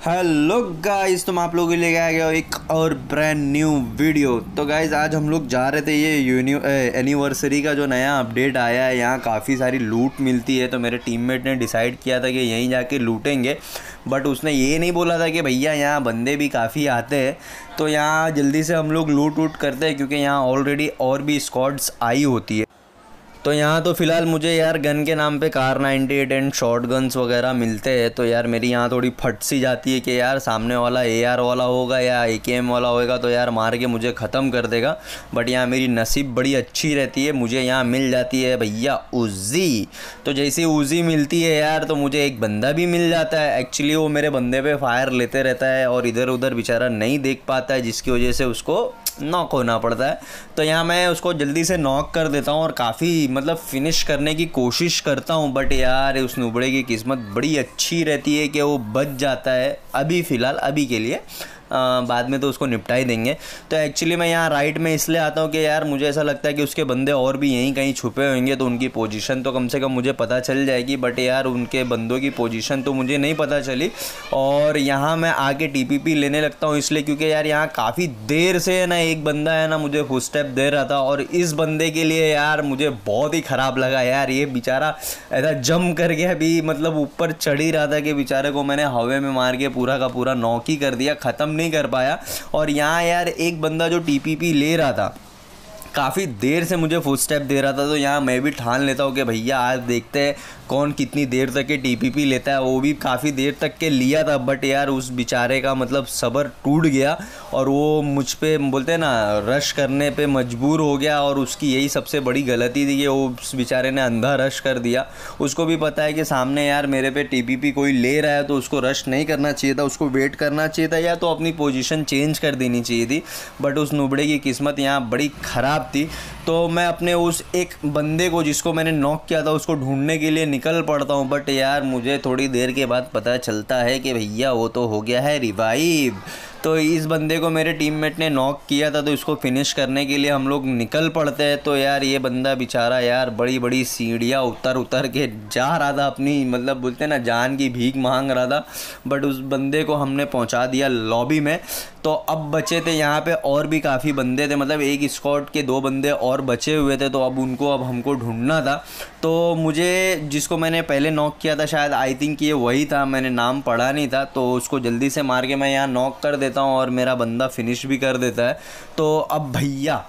Hello guys, तुम आप लोगों के लिए आ गया एक और ब्रांड न्यू वीडियो तो गाइस, आज हम लोग जा रहे थे ये यूनि एनिवर्सरी का जो नया अपडेट आया है, यहाँ काफ़ी सारी लूट मिलती है तो मेरे टीममेट ने डिसाइड किया था कि यहीं जाके लूटेंगे। बट उसने ये नहीं बोला था कि भैया, यहाँ बंदे भी काफ़ी आते हैं तो यहाँ जल्दी से हम लोग लूट वूट करते हैं, क्योंकि यहाँ ऑलरेडी और भी स्कॉड्स आई होती है। तो यहाँ तो फ़िलहाल मुझे यार गन के नाम पे कार 98 एंड शॉर्ट गन्स वगैरह मिलते हैं तो यार मेरी यहाँ थोड़ी फट सी जाती है कि यार सामने वाला एआर वाला होगा या ए के वाला होगा तो यार मार के मुझे ख़त्म कर देगा। बट यहाँ मेरी नसीब बड़ी अच्छी रहती है, मुझे यहाँ मिल जाती है भैया उज़ी तो जैसी उज़ी मिलती है यार तो मुझे एक बंदा भी मिल जाता है। एक्चुअली वो मेरे बंदे पर फायर लेते रहता है और इधर उधर बेचारा नहीं देख पाता है, जिसकी वजह से उसको नॉक होना पड़ता है। तो यहाँ मैं उसको जल्दी से नॉक कर देता हूँ और काफ़ी मतलब फिनिश करने की कोशिश करता हूँ बट यार उस नुबड़े की किस्मत बड़ी अच्छी रहती है कि वो बच जाता है अभी फ़िलहाल, अभी के लिए। बाद में तो उसको निपटा ही देंगे। तो एक्चुअली मैं यहाँ राइट में इसलिए आता हूँ कि यार मुझे ऐसा लगता है कि उसके बंदे और भी यहीं कहीं छुपे होंगे तो उनकी पोजीशन तो कम से कम मुझे पता चल जाएगी बट यार उनके बंदों की पोजीशन तो मुझे नहीं पता चली। और यहाँ मैं आके टी लेने लगता हूँ इसलिए क्योंकि यार यहाँ काफ़ी देर से है ना एक बंदा है ना मुझे फुल स्टेप दे रहा था और इस बंदे के लिए यार मुझे बहुत ही ख़राब लगा यार। ये बेचारा ऐसा जम कर गया, अभी मतलब ऊपर चढ़ ही रहा था कि बेचारे को मैंने हवे में मार के पूरा का पूरा नौक कर दिया, ख़त्म नहीं कर पाया। और यहाँ यार एक बंदा जो टीपीपी ले रहा था काफ़ी देर से मुझे फुट स्टेप दे रहा था तो यहाँ मैं भी ठान लेता हूँ कि भैया, आज देखते हैं कौन कितनी देर तक के टीपीपी लेता है। वो भी काफ़ी देर तक के लिया था बट यार उस बेचारे का मतलब सब्र टूट गया और वो मुझ पर बोलते हैं ना रश करने पे मजबूर हो गया और उसकी यही सबसे बड़ी गलती थी कि वो उस बेचारे ने अंधा रश कर दिया। उसको भी पता है कि सामने यार मेरे पे टीपीपी कोई ले रहा है तो उसको रश नहीं करना चाहिए था, उसको वेट करना चाहिए था या तो अपनी पोजिशन चेंज कर देनी चाहिए थी। बट उस नुबड़े की किस्मत यहाँ बड़ी ख़राब थी तो मैं अपने उस एक बंदे को जिसको मैंने नॉक किया था, उसको ढूँढने के लिए निकल पड़ता हूँ। बट यार, मुझे थोड़ी देर के बाद पता चलता है कि भैया, वो तो हो गया है रिवाइव तो इस बंदे को मेरे टीममेट ने नॉक किया था तो इसको फिनिश करने के लिए हम लोग निकल पड़ते हैं। तो यार, ये बंदा बेचारा यार बड़ी बड़ी सीढ़ियाँ उतर उतर के जा रहा था अपनी मतलब बोलते ना, जान की भीख मांग रहा था। बट उस बंदे को हमने पहुँचा दिया लॉबी में। तो अब बचे थे यहाँ पे और भी काफ़ी बंदे थे मतलब एक स्कॉट के दो बंदे और बचे हुए थे तो अब उनको, अब हमको ढूंढना था। तो मुझे, जिसको मैंने पहले नॉक किया था, शायद आई थिंक ये वही था, मैंने नाम पढ़ा नहीं था तो उसको जल्दी से मार के मैं यहाँ नॉक कर देता हूँ और मेरा बंदा फिनिश भी कर देता है। तो अब भैया,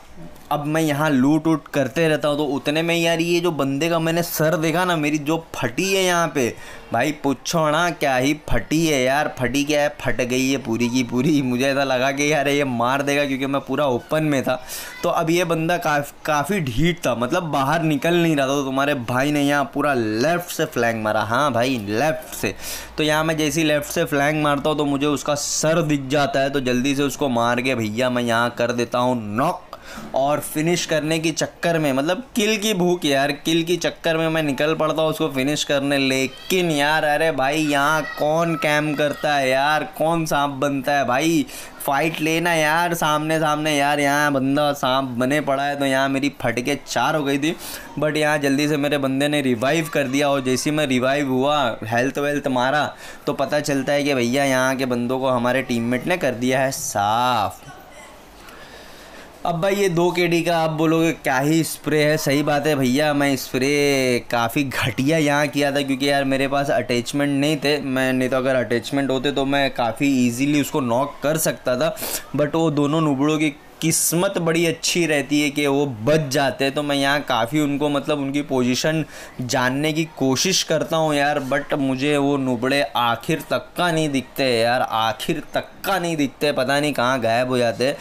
अब मैं यहाँ लूट उट करते रहता हूँ तो उतने में यार ये जो बंदे का मैंने सर देखा ना, मेरी जो फटी है यहाँ पे भाई पूछो ना, क्या ही फटी है यार, फटी क्या है? फट गई है पूरी की पूरी। मुझे ऐसा लगा कि यार ये मार देगा क्योंकि मैं पूरा ओपन में था। तो अब ये बंदा काफ़ी काफ़ी ढीठ था मतलब बाहर निकल नहीं रहा था तो तुम्हारे भाई ने यहाँ पूरा लेफ़्ट से फ्लैंग मारा। हाँ भाई लेफ़्ट से। तो यहाँ मैं जैसी लेफ़्ट से फ्लैंग मारता हूँ तो मुझे उसका सर दिख जाता है तो जल्दी से उसको मार के, भैया, मैं यहाँ कर देता हूँ नॉक और फिनिश करने की चक्कर में मतलब किल की भूख यार किल की चक्कर में मैं निकल पड़ता हूँ उसको फिनिश करने। लेकिन यार, अरे भाई, यहाँ कौन कैम करता है यार? कौन सांप बनता है भाई? फाइट लेना यार सामने सामने यार, यहाँ बंदा सांप बने पड़ा है तो यहाँ मेरी फटके चार हो गई थी। बट यहाँ जल्दी से मेरे बंदे ने रिवाइव कर दिया, और जैसे मैं रिवाइव हुआ हेल्थ वेल्थ मारा तो पता चलता है कि भैया यहाँ के बंदों को हमारे टीममेट ने कर दिया है, साफ़। अब भाई ये दो के का आप बोलोगे, क्या ही स्प्रे है? सही बात है भैया, मैं स्प्रे काफ़ी घटिया यहाँ किया था क्योंकि यार मेरे पास अटैचमेंट नहीं थे। मैं, नहीं तो अगर अटैचमेंट होते तो मैं काफ़ी इजीली उसको नॉक कर सकता था। बट वो दोनों नुबड़ों की किस्मत बड़ी अच्छी रहती है कि वो बच जाते हैं। तो मैं यहाँ काफ़ी उनको मतलब उनकी पोजीशन जानने की कोशिश करता हूँ यार बट मुझे वो नुबड़े आखिर तक का नहीं दिखते। यार, आखिर तक का नहीं दिखते, पता नहीं कहाँ गायब हो जाते।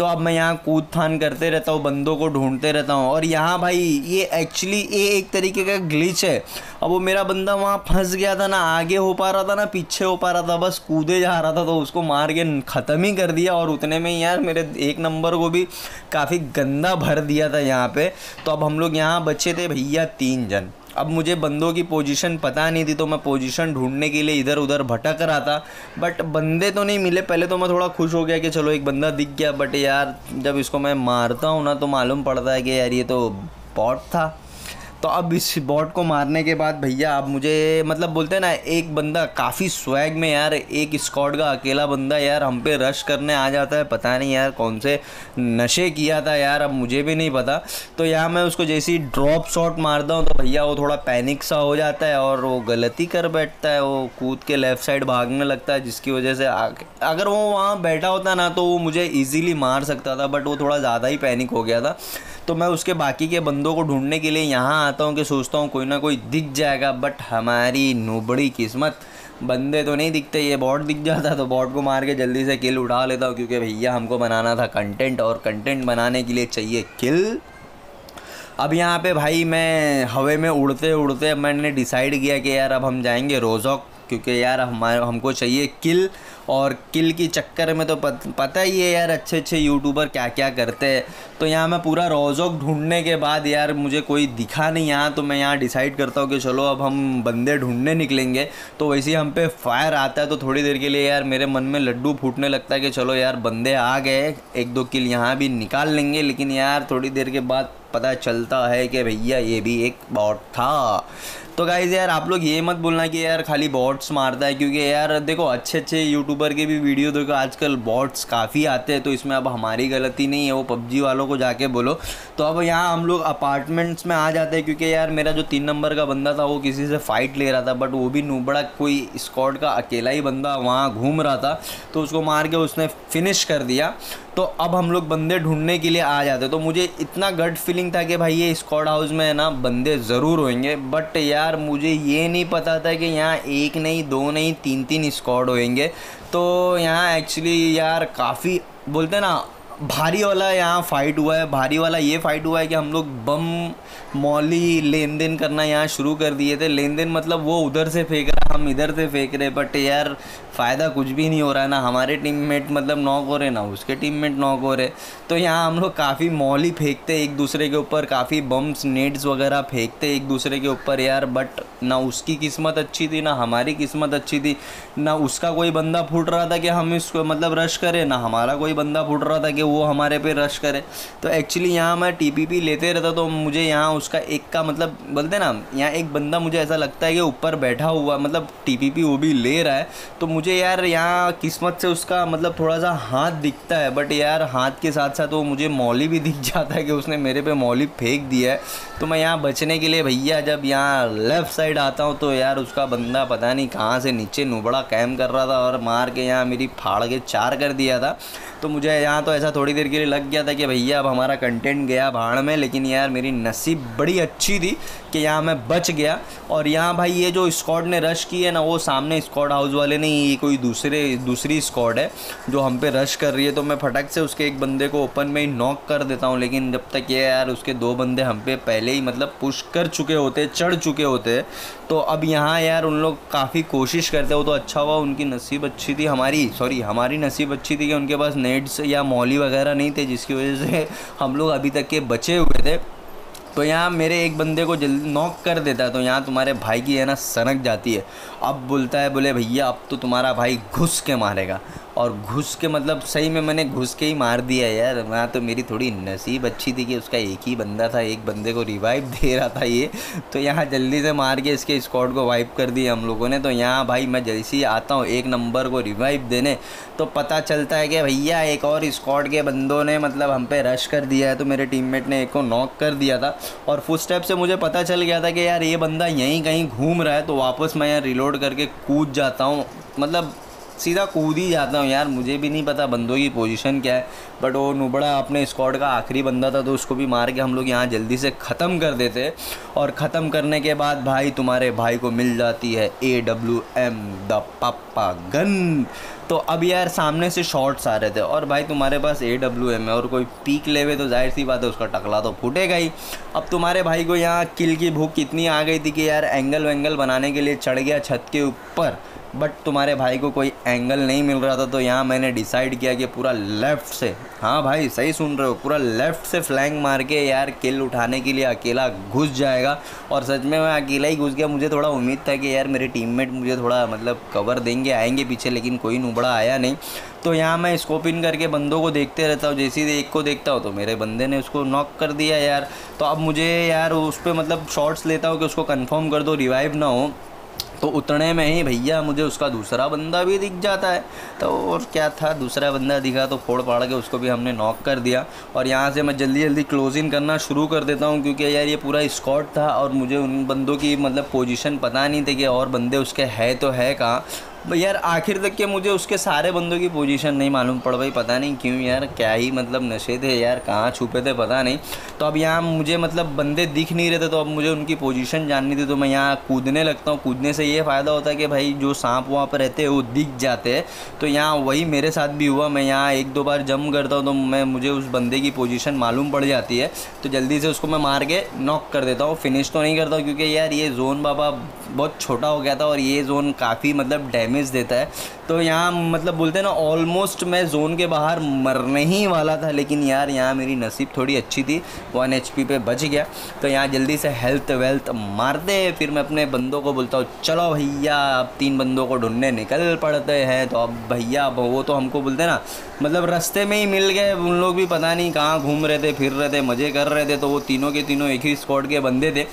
तो अब मैं यहाँ कूद फान करते रहता हूँ, बंदों को ढूंढते रहता हूँ। और यहाँ भाई, ये एक्चुअली ये एक तरीके का ग्लिच है। अब वो मेरा बंदा वहाँ फंस गया था ना, आगे हो पा रहा था ना, पीछे हो पा रहा था, बस कूदे जा रहा था तो उसको मार के ख़त्म ही कर दिया। और उतने में यार मेरे एक नंबर को भी काफ़ी गंदा भर दिया था यहाँ पर तो अब हम लोग यहाँ बचे थे भैया तीन जन। अब मुझे बंदों की पोजीशन पता नहीं थी तो मैं पोजीशन ढूँढने के लिए इधर उधर भटक रहा था। बट बंदे तो नहीं मिले, पहले तो मैं थोड़ा खुश हो गया कि चलो एक बंदा दिख गया। बट यार, जब इसको मैं मारता हूँ ना तो मालूम पड़ता है कि यार ये तो पॉट था। तो अब इस बॉट को मारने के बाद भैया, अब मुझे मतलब बोलते हैं ना, एक बंदा काफ़ी स्वैग में यार, एक स्कॉट का अकेला बंदा यार हम पे रश करने आ जाता है, पता नहीं यार कौन से नशे किया था यार, अब मुझे भी नहीं पता। तो यहाँ मैं उसको जैसे ही ड्रॉप शॉट मारता हूँ तो भैया वो थोड़ा पैनिक सा हो जाता है और वो गलती कर बैठता है, वो कूद के लेफ़्ट साइड भागने लगता है, जिसकी वजह से अगर वो वहाँ बैठा होता ना तो वो मुझे ईजीली मार सकता था बट वो थोड़ा ज़्यादा ही पैनिक हो गया था। तो मैं उसके बाकी के बंदों को ढूँढने के लिए यहाँ आता हूँ कि सोचता हूँ कोई ना कोई दिख जाएगा बट हमारी नोबड़ी किस्मत, बंदे तो नहीं दिखते, ये बॉट दिख जाता तो बॉट को मार के जल्दी से किल उठा लेता हूँ, क्योंकि भैया हमको बनाना था कंटेंट और कंटेंट बनाने के लिए चाहिए किल अब यहाँ पे भाई मैं हवे में उड़ते उड़ते मैंने डिसाइड किया कि यार अब हम जाएँगे रोज़ोक क्योंकि यार हमारे हमको चाहिए किल और किल की चक्कर में तो पत, पता ही है यार अच्छे अच्छे यूट्यूबर क्या क्या करते हैं। तो यहाँ मैं पूरा रोज़ोक ढूँढने के बाद यार मुझे कोई दिखा नहीं यहाँ तो मैं यहाँ डिसाइड करता हूँ कि चलो अब हम बंदे ढूँढने निकलेंगे। तो वैसे ही हम पे फायर आता है तो थोड़ी देर के लिए यार मेरे मन में लड्डू फूटने लगता है कि चलो यार बंदे आ गए एक दो किल यहाँ भी निकाल लेंगे। लेकिन यार थोड़ी देर के बाद पता चलता है कि भैया ये भी एक बॉट था। तो गाइज़ यार, आप लोग ये मत बोलना कि यार खाली बॉट्स मारता है, क्योंकि यार देखो अच्छे अच्छे यूट्यूबर के भी वीडियो देखो, आजकल बॉट्स काफ़ी आते हैं तो इसमें अब हमारी गलती नहीं है, वो पबजी वालों को जाके बोलो। तो अब यहाँ हम लोग अपार्टमेंट्स में आ जाते हैं, क्योंकि यार मेरा जो तीन नंबर का बंदा था, वो किसी से फ़ाइट ले रहा था बट वो भी नूबड़ा कोई स्कॉड का अकेला ही बंदा वहाँ घूम रहा था तो उसको मार के उसने फिनिश कर दिया। तो अब हम लोग बंदे ढूँढने के लिए आ जाते तो मुझे इतना गट फीलिंग था कि भाई ये स्कॉड हाउस में है ना, बंदे ज़रूर होंगे बट यार मुझे ये नहीं पता था कि यहाँ एक नहीं, दो नहीं तीन तीन स्कॉड होएँगे। तो यहाँ एक्चुअली यार काफ़ी, बोलते ना, भारी वाला यहाँ फाइट हुआ है, भारी वाला ये फाइट हुआ है कि हम लोग बम, मौली लेन देन करना यहाँ शुरू कर दिए थे। लेन देन मतलब वो उधर से फेंक रहा, हम इधर से फेंक रहे बट यार फ़ायदा कुछ भी नहीं हो रहा है, ना हमारे टीममेट मतलब नॉक हो रहे, ना उसके टीममेट नॉक हो रहे। तो यहाँ हम लोग काफ़ी मौली फेंकते एक दूसरे के ऊपर, काफ़ी बम्स नेट्स वगैरह फेंकते एक दूसरे के ऊपर यार बट ना उसकी किस्मत अच्छी थी, ना हमारी किस्मत अच्छी थी, ना उसका कोई बंदा फूट रहा था कि हम इसको मतलब रश करें, ना हमारा कोई बंदा फूट रहा था कि वो हमारे पे रश करे। तो एक्चुअली यहाँ मैं टीपीपी लेते रहता तो मुझे यहाँ उसका एक का मतलब बोलते ना, यहाँ एक बंदा मुझे ऐसा लगता है कि ऊपर बैठा हुआ मतलब टीपीपी वो भी ले रहा है तो मुझे यार यहाँ किस्मत से उसका मतलब थोड़ा सा हाथ दिखता है बट यार हाथ के साथ साथ वो मुझे मौली भी दिख जाता है कि उसने मेरे पे मौली फेंक दिया है। तो मैं यहाँ बचने के लिए भैया जब यहाँ लेफ़्ट साइड आता हूँ तो यार उसका बंदा पता नहीं कहाँ से नीचे नुबड़ा कैम कर रहा था और मार के यहाँ मेरी फाड़ के चार कर दिया था। तो मुझे यहाँ तो ऐसा थोड़ी देर के लिए लग गया था कि भैया अब हमारा कंटेंट गया भाड़ में, लेकिन यार मेरी नसीब बड़ी अच्छी थी कि यहाँ मैं बच गया। और यहाँ भाई ये जो स्कॉड ने रश की है ना, वो सामने स्कॉड हाउस वाले नहीं, ये कोई दूसरे, दूसरी स्कॉड है जो हम पे रश कर रही है। तो मैं फटक से उसके एक बंदे को ओपन में ही नॉक कर देता हूँ, लेकिन जब तक ये यार उसके दो बंदे हम पे पहले ही मतलब पुश कर चुके होते, चढ़ चुके होते तो अब यहाँ यार उन लोग काफ़ी कोशिश करते हो। तो अच्छा हुआ, उनकी नसीब अच्छी थी हमारी सॉरी हमारी नसीब अच्छी थी कि उनके पास नेट्स या मॉली वगैरह नहीं थे, जिसकी वजह से हम लोग अभी तक के बचे हुए थे। तो यहाँ मेरे एक बंदे को जल्दी नॉक कर देता है तो यहाँ तुम्हारे भाई की है ना, सनक जाती है। अब बोलता है, बोले, भैया, अब तो तुम्हारा भाई घुस के मारेगा। और घुस के मतलब सही में मैंने घुस के ही मार दिया यार। वहाँ तो मेरी थोड़ी नसीब अच्छी थी कि उसका एक ही बंदा था, एक बंदे को रिवाइव दे रहा था ये। तो यहाँ जल्दी से मार के इसके स्कॉड को वाइप कर दिया हम लोगों ने। तो यहाँ भाई मैं जैसे ही आता हूँ, एक नंबर को रिवाइव देने तो पता चलता है कि भैया एक और स्कॉड के बंदों ने मतलब हम पे रश कर दिया है। तो मेरे टीममेट ने एक को नॉक कर दिया था और फुट स्टेप से मुझे पता चल गया था कि यार ये बंदा यहीं कहीं घूम रहा है। तो वापस मैं यहाँ रिलोड करके कूद जाता हूँ। मतलब सीधा कूद ही जाता हूँ यार, मुझे भी नहीं पता बंदों की पोजीशन क्या है। बट वो नुबड़ा अपने स्क्वाड का आखिरी बंदा था तो उसको भी मार के हम लोग यहाँ जल्दी से ख़त्म कर देते। और ख़त्म करने के बाद भाई तुम्हारे भाई को मिल जाती है A W M the papa gun तो अब यार सामने से शॉट्स आ रहे थे, और भाई तुम्हारे पास ए डब्ल्यू एम है, और कोई पीक लेवे तो ज़ाहिर सी बात है, उसका टकला तो फूटेगा ही। अब तुम्हारे भाई को यहाँ किल की भूख कितनी आ गई थी कि यार एंगल वेंगल बनाने के लिए चढ़ गया छत के ऊपर। बट तुम्हारे भाई को कोई एंगल नहीं मिल रहा था तो यहाँ मैंने डिसाइड किया कि पूरा लेफ़्ट से। हाँ भाई, सही सुन रहे हो, पूरा लेफ़्ट से फ्लैंक मार के यार किल उठाने के लिए अकेला घुस जाएगा। और सच में मैं अकेला ही घुस गया, मुझे थोड़ा उम्मीद था कि यार मेरे टीममेट मुझे थोड़ा मतलब कवर देंगे, आएँगे पीछे, लेकिन कोई नुबड़ा आया नहीं। तो यहाँ मैं स्कोप इन करके बंदों को देखते रहता हूँ, जैसे ही एक को देखता हूँ तो मेरे बंदे ने उसको नॉक कर दिया यार। तो अब मुझे यार उस पर मतलब शॉट्स लेता हूँ कि उसको कन्फर्म कर दो रिवाइव ना हो। तो उतने में ही भैया मुझे उसका दूसरा बंदा भी दिख जाता है। तो और क्या था? दूसरा बंदा दिखा तो फोड़ फाड़ के उसको भी हमने नॉक कर दिया। और यहाँ से मैं जल्दी जल्दी क्लोजिंग करना शुरू कर देता हूँ क्योंकि यार ये पूरा स्कॉट था और मुझे उन बंदों की मतलब पोजिशन पता नहीं थी कि और बंदे उसके है तो है कहाँ। यार, आखिर तक के मुझे उसके सारे बंदों की पोजीशन नहीं मालूम पड़ भाई, पता नहीं क्यों यार, क्या ही मतलब नशे थे यार, कहाँ छुपे थे, पता नहीं। तो अब यहाँ मुझे मतलब बंदे दिख नहीं रहे थे तो अब मुझे उनकी पोजीशन जाननी थी तो मैं यहाँ कूदने लगता हूँ। कूदने से ये फ़ायदा होता है कि भाई, जो सांप वहाँ पर रहते हैं, वो दिख जाते हैं। तो यहाँ वही मेरे साथ भी हुआ, मैं यहाँ एक दो बार जम करता हूँ तो मैं, मुझे उस बंदे की पोजिशन मालूम पड़ जाती है। तो जल्दी से उसको मैं मार के नॉक कर देता हूँ फिनिश तो नहीं करता क्योंकि यार ये जोन बाबा बहुत छोटा हो गया था, और ये जोन काफ़ी मतलब डैमेज देता है। तो यहाँ मतलब बोलते हैं ना ऑलमोस्ट मैं जोन के बाहर मरने ही वाला था, लेकिन यार यहाँ मेरी नसीब थोड़ी अच्छी थी वन एच पे बच गया। तो यहाँ जल्दी से हेल्थ वेल्थ मारते फिर मैं अपने बंदों को बोलता हूँ, चलो भैया, अब तीन बंदों को ढूँढने निकल पड़ते हैं। तो अब भैया वो तो हमको बोलते ना मतलब रास्ते में ही मिल गए। उन लोग भी पता नहीं कहाँ घूम रहे थे, फिर रहे थे, मज़े कर रहे थे। तो वो तीनों के तीनों एक ही स्कॉट के बंदे थे।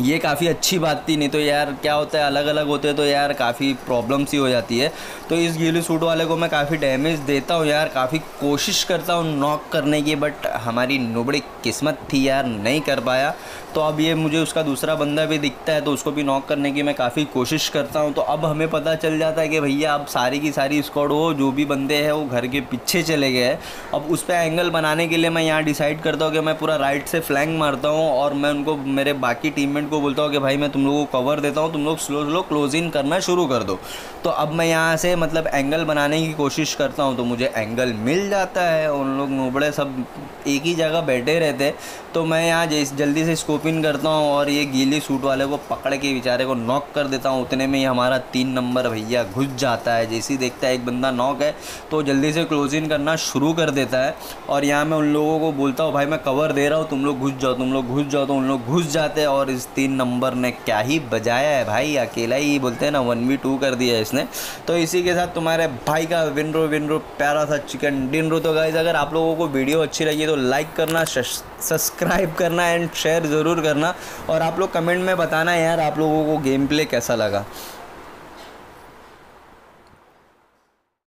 ये काफ़ी अच्छी बात थी, नहीं तो यार क्या होता है अलग अलग होते हैं तो यार काफ़ी प्रॉब्लम सी हो जाती है। तो इस गीली सूट वाले को मैं काफ़ी डैमेज देता हूँ यार, काफ़ी कोशिश करता हूँ नॉक करने की बट हमारी नुबड़ी किस्मत थी यार, नहीं कर पाया। तो अब ये मुझे उसका दूसरा बंदा भी दिखता है तो उसको भी नॉक करने की मैं काफ़ी कोशिश करता हूँ। तो अब हमें पता चल जाता है कि भैया अब सारी की सारी स्क्वाड हो, जो भी बंदे हैं, वो घर के पीछे चले गए हैं। अब उस पर एंगल बनाने के लिए मैं यहाँ डिसाइड करता हूँ कि मैं पूरा राइट से फ्लैंग मारता हूँ और मैं उनको, मेरे बाकी टीम को बोलता हूँ कि भाई मैं तुम लोगों को कवर देता हूँ, तुम लोग स्लो स्लो क्लोज इन करना शुरू कर दो। तो अब मैं यहाँ से मतलब एंगल बनाने की कोशिश करता हूँ तो मुझे एंगल मिल जाता है, उन लोग नोबड़े सब एक ही जगह बैठे रहते तो मैं यहाँ जल्दी से स्कोपिन करता हूँ और ये गीली सूट वाले को पकड़ के बेचारे को नॉक कर देता हूँ। उतने में ही हमारा तीन नंबर भैया घुस जाता है, जैसे ही देखता है एक बंदा नॉक है तो जल्दी से क्लोज इन करना शुरू कर देता है। और यहाँ मैं उन लोगों को बोलता हूँ, भाई मैं कवर दे रहा हूँ, तुम लोग घुस जाओ, तुम लोग घुस जाओ। तो उन लोग घुस जाते हैं और इस तीन नंबर ने क्या ही बजाया है भाई, अकेला ही बोलते हैं ना वन वी टू कर दिया इसने। तो इसी के साथ तुम्हारे भाई का विनरो विनरो प्यारा सा चिकन डिनरो तो गाइज़ अगर आप लोगों को वीडियो अच्छी लगी तो लाइक करना सब्सक्राइब करना एंड शेयर ज़रूर करना। और आप लोग कमेंट में बताना यार, आप लोगों को गेम प्ले कैसा लगा।